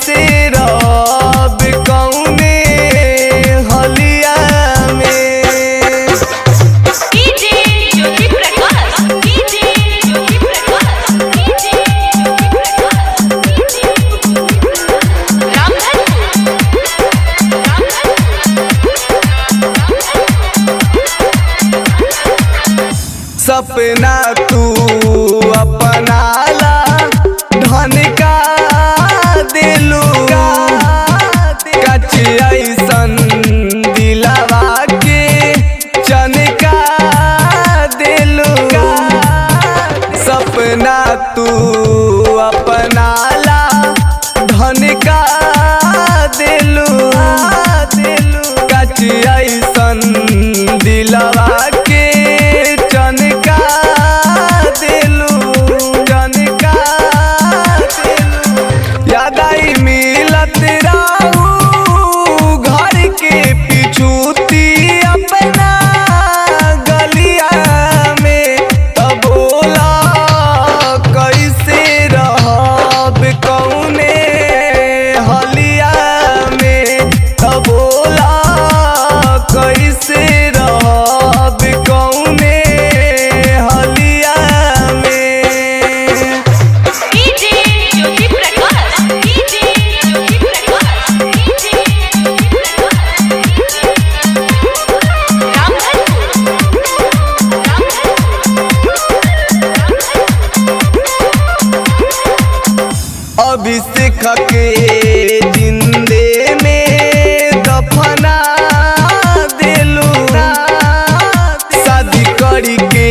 से रब कौने हलिया में? सपना तू अपन बची आई अभी सिख के जिंदे में दफना दिलू। शादी करी के